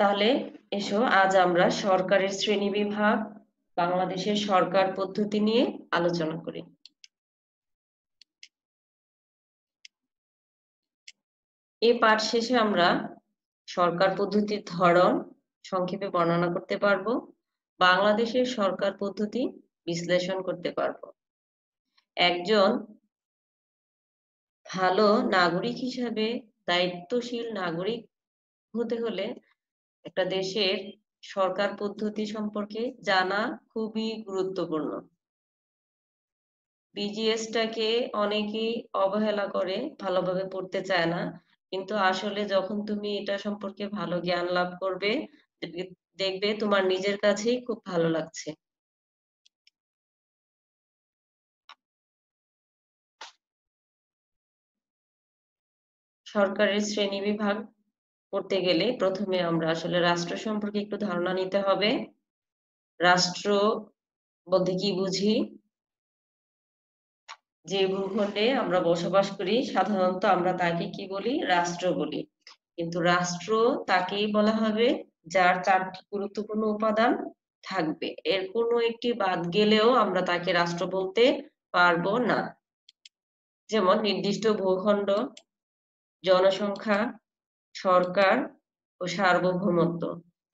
তাহলে এসো, আজ আমরা সরকারের শ্রেণি বিভাগ, বাংলাদেশের সরকার পদ্ধতি নিয়ে আলোচনা করি। এই পাঠ শেষে আমরা সরকার পদ্ধতির ধরন সংক্ষেপে বর্ণনা করতে পারব, বাংলাদেশের সরকার পদ্ধতি বিশ্লেষণ করতে পারব। একজন ভালো নাগরিক হিসাবে দায়িত্বশীল নাগরিক হতে হলে একটা দেশের সরকার পদ্ধতি সম্পর্কে জানা খুবই গুরুত্বপূর্ণ। বিজিএসটাকে অনেকেই অবহেলা করে, ভালোভাবে পড়তে চায় না। কিন্তু আসলে যখন তুমি এটা সম্পর্কে ভালো জ্ঞান লাভ করবে দেখবে তোমার নিজের কাছেই খুব ভালো লাগছে। সরকারের শ্রেণি বিভাগ করতে গেলে প্রথমে আমরা আসলে রাষ্ট্র সম্পর্কে একটু ধারণা নিতে হবে। রাষ্ট্র বলতে কি বুঝি? যে ভূখণ্ডে আমরা বসবাস করি, সাধারণত আমরা তাকে কি বলি? রাষ্ট্র বলি। কিন্তু রাষ্ট্র তাকেই বলা হবে যার চারটি গুরুত্বপূর্ণ উপাদান থাকবে। এর কোনো একটি বাদ গেলেও আমরা তাকে রাষ্ট্র বলতে পারব না। যেমন নির্দিষ্ট ভূখণ্ড, জনসংখ্যা সরকার ও সার্বভৌমত্ব।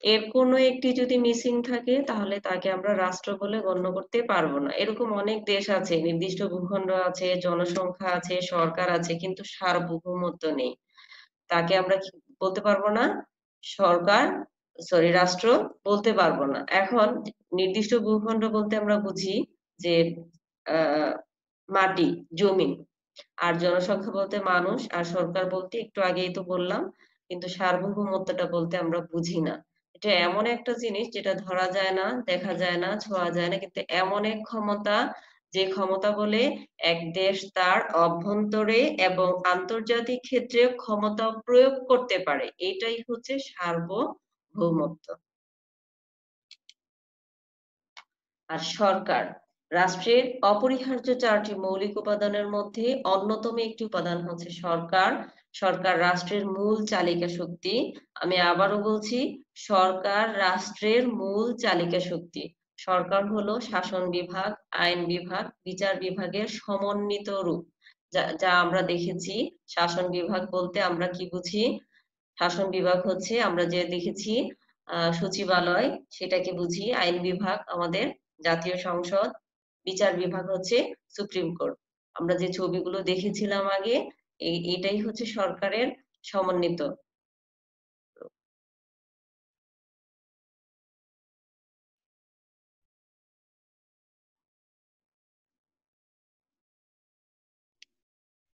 এর কোনো একটি যদি মিসিং থাকে, তাহলে তাকে আমরা রাষ্ট্র বলে গণ্য করতে পারব না। এরকম অনেক দেশ আছে, নির্দিষ্ট ভূখণ্ড আছে, জনসংখ্যা আছে, সরকার আছে, কিন্তু সার্বভৌমত্ব নেই। তাকে আমরা বলতে পারব না? সরকার সরি রাষ্ট্র বলতে পারব না। এখন নির্দিষ্ট ভূখণ্ড বলতে আমরা বুঝি যে মাটি, জমি। আর জনসংখ্যা বলতে মানুষ, আর সরকার বলতে একটু আগেই তো বললাম কিন্তু সার্বভৌমত্বটা বলতে আমরা বুঝি না। এটা এমন একটা জিনিস যেটা ধরা যায় না, দেখা যায় না, ছোঁয়া যায় না, কিন্তু এমন এক ক্ষমতা, যে ক্ষমতা বলে এক দেশ তার অভ্যন্তরে এবং আন্তর্জাতিক ক্ষেত্রে ক্ষমতা প্রয়োগ করতে পারে। এটাই হচ্ছে সার্বভৌমত্ব। আর সরকার রাষ্ট্রের অপরিহার্য চারটি মৌলিক উপাদানের মধ্যে অন্যতম একটি উপাদান হচ্ছে সরকার। সরকার রাষ্ট্রের মূল চালিকা শক্তি। আমি আবারও বলছি, সরকার রাষ্ট্রের মূল চালিকা শক্তি। সরকার হলো শাসন বিভাগ, আইন বিভাগ, বিচার বিভাগের সমন্বিত রূপ। যা আমরা দেখেছি, শাসন বিভাগ বলতে আমরা কি বুঝি? শাসন বিভাগ হচ্ছে, আমরা যে দেখেছি সচিবালয়, সেটাকে বুঝি। আইন বিভাগ আমাদের জাতীয় সংসদ বিচার বিভাগ হচ্ছে সুপ্রিম কোর্ট। আমরা যে ছবিগুলো দেখেছিলাম আগে এটাই হচ্ছে সরকারের সমন্বিত।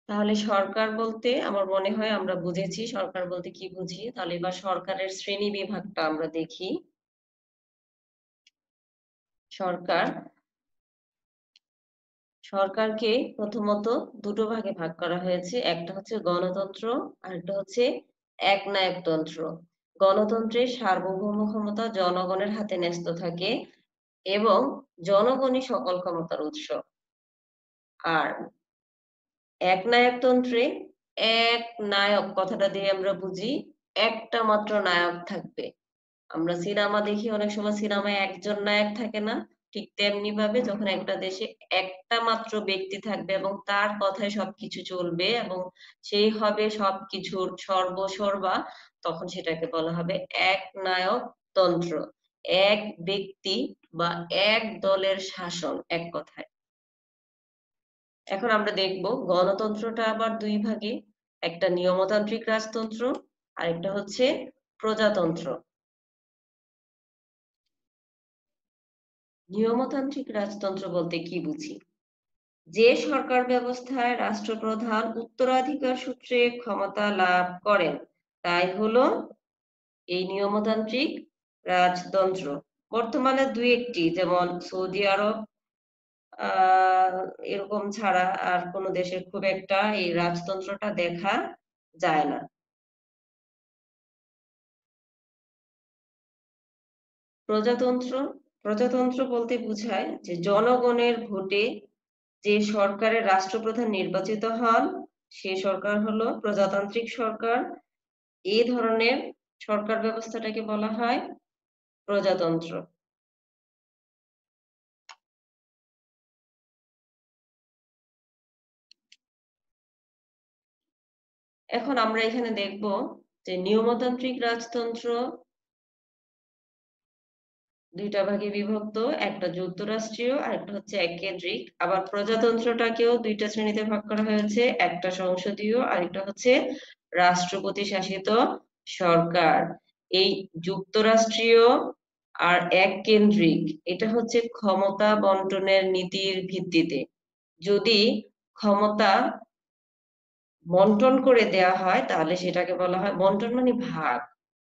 তাহলে সরকার বলতে আমার মনে হয় আমরা বুঝেছি, সরকার বলতে কি বুঝি? তাহলে এবার সরকারের শ্রেণি বিভাগটা আমরা দেখি। সরকার সরকারকে প্রথমত দুটো ভাগে ভাগ করা হয়েছে। একটা হচ্ছে গণতন্ত্র আর একটা হচ্ছে একনায়কতন্ত্র। গণতন্ত্রের সার্বভৌম ক্ষমতা জনগণের হাতে ন্যস্ত থাকে এবং জনগণই সকল ক্ষমতার উৎস। আর একনায়কতন্ত্রে এক নায়ক কথাটা দিয়ে আমরা বুঝি, একটা মাত্র নায়ক থাকবে। আমরা সিনেমা দেখি, অনেক সময় সিনেমায় একজন নায়ক থাকে না। ঠিক তেমনি ভাবে যখন একটা দেশে একটা মাত্র ব্যক্তি থাকবে এবং তার কথায় সবকিছু চলবে এবং সেই হবে সবকিছুর সর্বসর্বা, তখন সেটাকে বলা হবে এক নায়ক তন্ত্র। এক ব্যক্তি বা এক দলের শাসন এক কথায়। এখন আমরা দেখব গণতন্ত্রটা আবার দুই ভাগে, একটা নিয়মতান্ত্রিক রাজতন্ত্র আর একটা হচ্ছে প্রজাতন্ত্র। নিয়মতান্ত্রিক রাজতন্ত্র বলতে কি বুঝি? যে সরকার ব্যবস্থায় রাষ্ট্রপ্রধান উত্তরাধিকার সূত্রে ক্ষমতা লাভ করেন, তাই হলো এই নিয়মতান্ত্রিক রাজতন্ত্র। বর্তমানে দুই একটি, যেমন সৌদি আরব এরকম ছাড়া আর কোনো দেশের খুব একটা এই রাজতন্ত্রটা দেখা যায় না। প্রজাতন্ত্র প্রজাতন্ত্র বলতে বোঝায় যে জনগণের ভোটে যে সরকারের রাষ্ট্রপ্রধান নির্বাচিত হন, সে সরকার হলো প্রজাতান্ত্রিক সরকার। এই ধরনের সরকার ব্যবস্থাটাকে বলা হয় প্রজাতন্ত্র। এখন আমরা এখানে দেখব যে নিয়মতান্ত্রিক রাজতন্ত্র দুইটা ভাগে বিভক্ত, একটা যুক্তরাষ্ট্রীয় আর একটা হচ্ছে এককেন্দ্রিক। আবার প্রজাতন্ত্রটাকেও দুইটা শ্রেণীতে ভাগ করা হয়েছে, একটা সংসদীয় আর একটা হচ্ছে রাষ্ট্রপতি শাসিত সরকার। এই যুক্তরাষ্ট্রীয় আর এক কেন্দ্রিক এটা হচ্ছে ক্ষমতা বন্টনের নীতির ভিত্তিতে। যদি ক্ষমতা বন্টন করে দেয়া হয়, তাহলে সেটাকে বলা হয় বন্টন মানে ভাগ।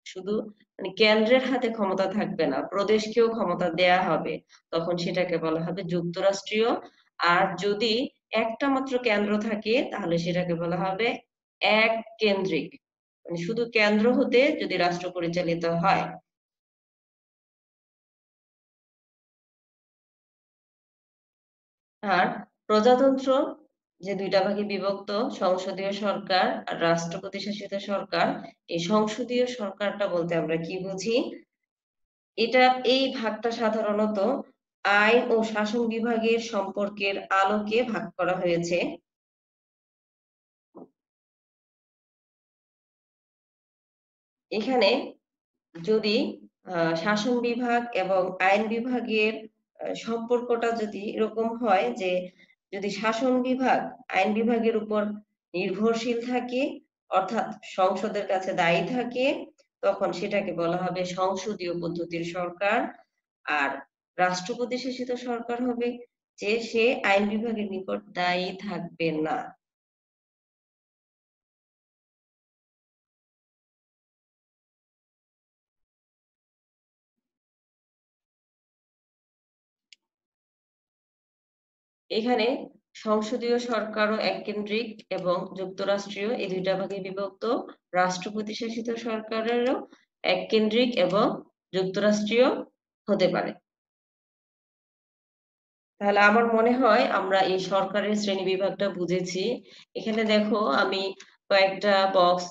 শুধু মানে কেন্দ্রের হাতে ক্ষমতা থাকবে না, প্রদেশকেও ক্ষমতা দেয়া হবে। তখন সেটাকে বলা হবে যুক্তরাষ্ট্রীয়। আর যদি একটা মাত্র কেন্দ্র থাকে, তাহলে সেটাকে বলা হবে এক কেন্দ্রিক মানে শুধু কেন্দ্র হতে যদি রাষ্ট্র পরিচালিত হয়। আর প্রজাতন্ত্র যে দুইটা ভাগে বিভক্ত, সংসদীয় সরকার আর রাষ্ট্রপতি শাসিত সরকার, এই সংসদীয় সরকারটা বলতে আমরা কি বুঝি? এটা এই ভাগটা সাধারণত আইন ও শাসন বিভাগের সম্পর্কের আলোকে ভাগ করা হয়েছে। এখানে যদি শাসন বিভাগ এবং আইন বিভাগের সম্পর্কটা যদি এরকম হয় যে যদি শাসন বিভাগ আইন বিভাগের উপর নির্ভরশীল থাকে, অর্থাৎ সংসদের কাছে দায়ী থাকে, তখন সেটাকে বলা হবে সংসদীয় পদ্ধতির সরকার। আর রাষ্ট্রপতি শাসিত সরকার হবে যে সে আইন বিভাগের নিকট দায়ী থাকবে না। এখানে সংসদীয় সরকারও এককেন্দ্রিক এবং যুক্তরাষ্ট্রীয় এই দুইটা ভাগে বিভক্ত। রাষ্ট্রপতি শাসিত সরকারেরও এককেন্দ্রিক এবং যুক্তরাষ্ট্রীয় হতে পারে। তাহলে আমার মনে হয় আমরা এই সরকারের শ্রেণি বিভাগটা বুঝেছি। এখানে দেখো আমি কয়েকটা বক্স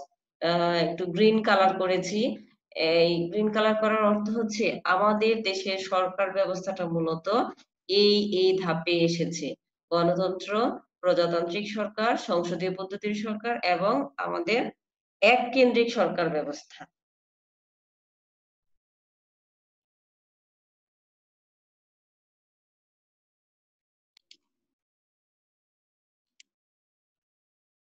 একটু গ্রিন কালার করেছি। এই গ্রিন কালার করার অর্থ হচ্ছে আমাদের দেশের সরকার ব্যবস্থাটা মূলত এই এই ধাপে এসেছে। গণতন্ত্র, প্রজাতান্ত্রিক সরকার, সংসদীয় পদ্ধতির সরকার এবং আমাদের এক কেন্দ্রিক সরকার ব্যবস্থা।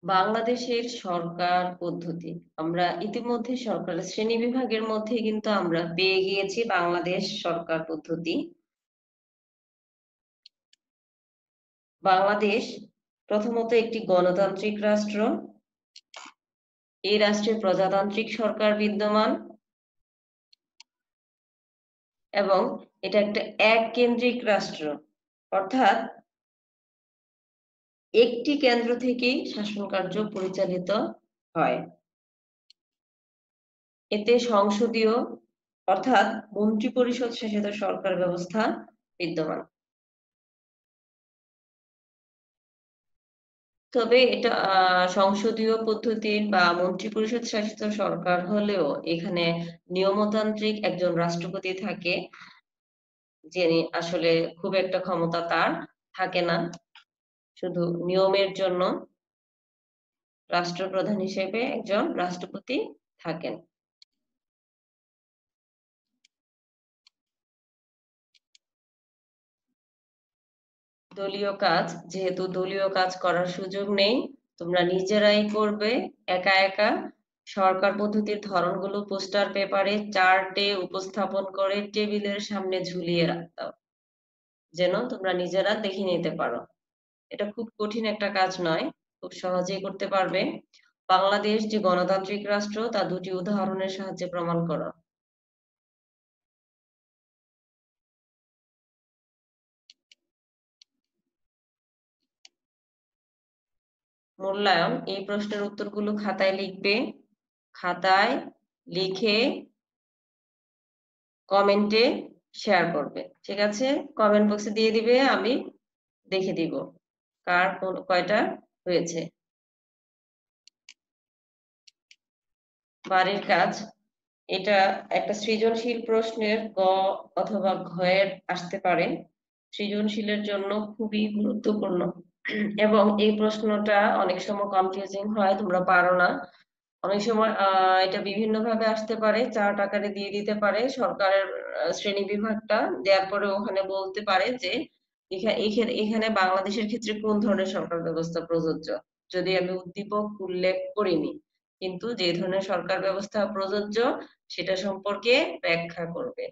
বাংলাদেশের সরকার পদ্ধতি। আমরা ইতিমধ্যে সরকারের শ্রেণি বিভাগের মধ্যে কিন্তু আমরা পেয়ে গিয়েছি বাংলাদেশ সরকার পদ্ধতি। বাংলাদেশ প্রথমত একটি গণতান্ত্রিক রাষ্ট্র। এই রাষ্ট্রে প্রজাতান্ত্রিক সরকার বিদ্যমান। এবং এটা একটা এক কেন্দ্রিক রাষ্ট্র। অর্থাৎ একটি কেন্দ্র থেকেই শাসন কার্য পরিচালিত হয়। এতে সংসদীয় অর্থাৎ মন্ত্রী পরিষদ শাসিত সরকার ব্যবস্থা বিদ্যমান। তবে এটা সংসদীয় পদ্ধতির বা মন্ত্রী পরিষদ শাসিত সরকার হলেও এখানে নিয়মতান্ত্রিক একজন রাষ্ট্রপতি থাকে, যিনি আসলে খুব একটা ক্ষমতা তার থাকে না। শুধু নিয়মের জন্য রাষ্ট্রপ্রধান হিসেবে একজন রাষ্ট্রপতি থাকেন। দলীয় কাজ, যেহেতু দলীয় কাজ করার সুযোগ নেই, তোমরা নিজেরাই করবে, একা একা। সরকার পদ্ধতির ধরনগুলো পোস্টার পেপারে চার্টে উপস্থাপন করে টেবিলের সামনে ঝুলিয়ে রাখতাম যেন তোমরা নিজেরা দেখে নিতে পারো। এটা খুব কঠিন একটা কাজ নয়, খুব সহজেই করতে পারবে। বাংলাদেশ যে গণতান্ত্রিক রাষ্ট্র, তা দুটি উদাহরণের সাহায্যে প্রমাণ করো। মূল্যায়ন এই প্রশ্নের উত্তরগুলো খাতায় লিখবে। খাতায় লিখে কমেন্টে শেয়ার করবে। ঠিক আছে? কমেন্ট বক্সে দিয়ে দিবে, আমি দেখে দিব কার কোন, কয়টা হয়েছে। বাড়ির কাজ, এটা একটা সৃজনশীল প্রশ্নের গ অথবা ঘয়ের আসতে পারে। সৃজনশীলের জন্য খুবই গুরুত্বপূর্ণ। এবং এই প্রশ্নটা অনেক সময় কনফিউজিং হয়, তোমরা পারো না। অনেক সময় এটা বিভিন্ন ভাবে আসতে পারে, চার্ট আকারে দিয়ে দিতে পারে, সরকারের শ্রেণি বিভাগটা, দেওয়ার পরে ওখানে বলতে পারে যে এখানে বাংলাদেশের ক্ষেত্রে কোন ধরনের সরকার ব্যবস্থা প্রযোজ্য? যদি আমি উদ্দীপক উল্লেখ করিনি, কিন্তু যে ধরনের সরকার ব্যবস্থা প্রযোজ্য, সেটা সম্পর্কে ব্যাখ্যা করবে।